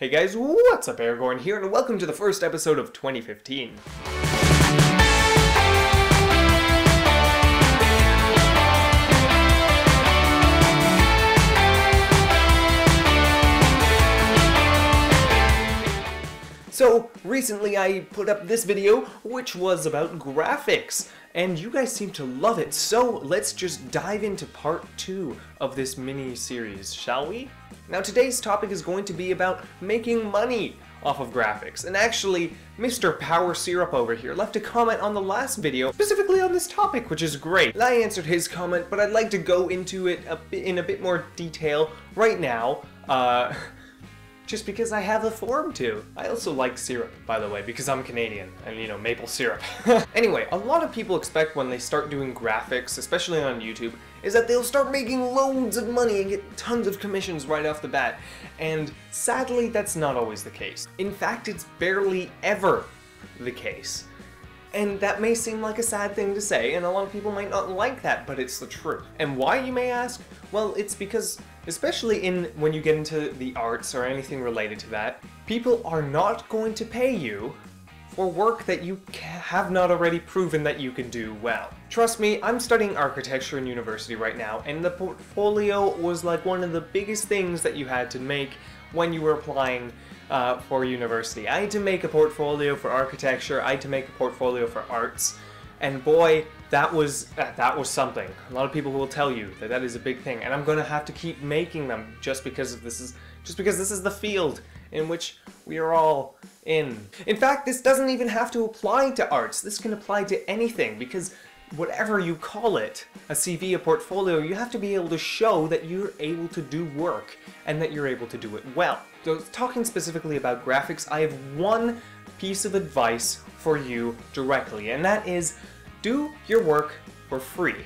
Hey guys, what's up? Erigorn here, and welcome to the first episode of 2015. So, recently I put up this video, which was about graphics, and you guys seem to love it, so let's just dive into part 2 of this mini-series, shall we? Now today's topic is going to be about making money off of graphics, and actually, Mr. Power Syrup over here left a comment on the last video, specifically on this topic, which is great. I answered his comment, but I'd like to go into it a in a bit more detail right now. Uh, just because I have a form to. I also like syrup, by the way, because I'm Canadian, and you know, maple syrup. anyway, a lot of people expect when they start doing graphics, especially on YouTube, is that they'll start making loads of money and get tons of commissions right off the bat. And sadly, that's not always the case. In fact, it's barely ever the case. And that may seem like a sad thing to say, and a lot of people might not like that, but it's the truth. And why, you may ask? Well, it's because, especially in when you get into the arts or anything related to that, people are not going to pay you for work that you have not already proven that you can do well. Trust me, I'm studying architecture in university right now, and the portfolio was like one of the biggest things that you had to make when you were applying uh, for university. I had to make a portfolio for architecture, I had to make a portfolio for arts, and boy, that was that was something. A lot of people will tell you that that is a big thing, and I'm gonna have to keep making them just because this is just because this is the field in which we are all in. In fact, this doesn't even have to apply to arts. This can apply to anything because whatever you call it, a CV, a portfolio, you have to be able to show that you're able to do work and that you're able to do it well. So talking specifically about graphics, I have one piece of advice for you directly, and that is do your work for free.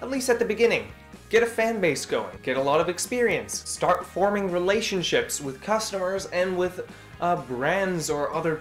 At least at the beginning. Get a fan base going, get a lot of experience, start forming relationships with customers and with uh, brands or other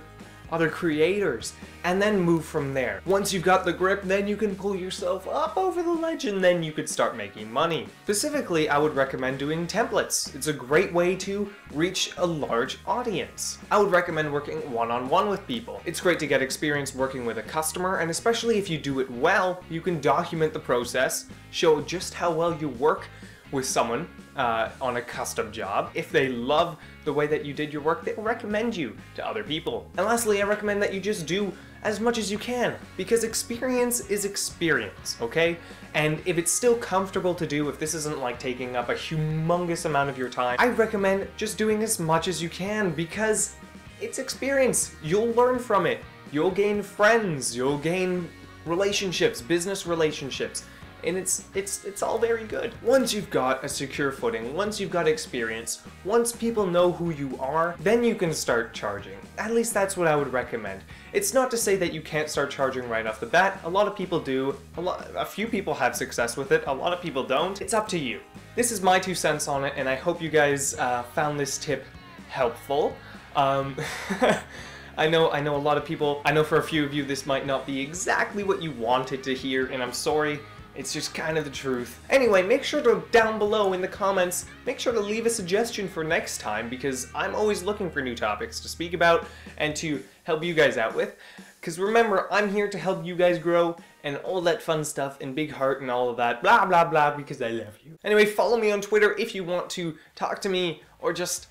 other creators, and then move from there. Once you've got the grip, then you can pull yourself up over the ledge and then you could start making money. Specifically, I would recommend doing templates. It's a great way to reach a large audience. I would recommend working one-on-one -on -one with people. It's great to get experience working with a customer, and especially if you do it well, you can document the process, show just how well you work, with someone uh, on a custom job. If they love the way that you did your work, they'll recommend you to other people. And lastly, I recommend that you just do as much as you can, because experience is experience, okay? And if it's still comfortable to do, if this isn't like taking up a humongous amount of your time, I recommend just doing as much as you can, because it's experience. You'll learn from it. You'll gain friends, you'll gain relationships, business relationships and it's it's it's all very good. Once you've got a secure footing, once you've got experience, once people know who you are, then you can start charging. At least that's what I would recommend. It's not to say that you can't start charging right off the bat. A lot of people do. A lot a few people have success with it. A lot of people don't. It's up to you. This is my two cents on it and I hope you guys uh, found this tip helpful. Um, I know I know a lot of people, I know for a few of you this might not be exactly what you wanted to hear and I'm sorry. It's just kind of the truth. Anyway, make sure to, down below in the comments, make sure to leave a suggestion for next time because I'm always looking for new topics to speak about and to help you guys out with. Because remember, I'm here to help you guys grow and all that fun stuff and big heart and all of that, blah blah blah, because I love you. Anyway, follow me on Twitter if you want to talk to me or just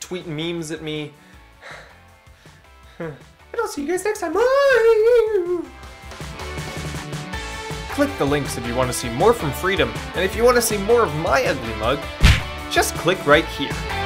tweet memes at me. and I'll see you guys next time. Bye! Click the links if you want to see more from Freedom, and if you want to see more of my ugly mug, just click right here.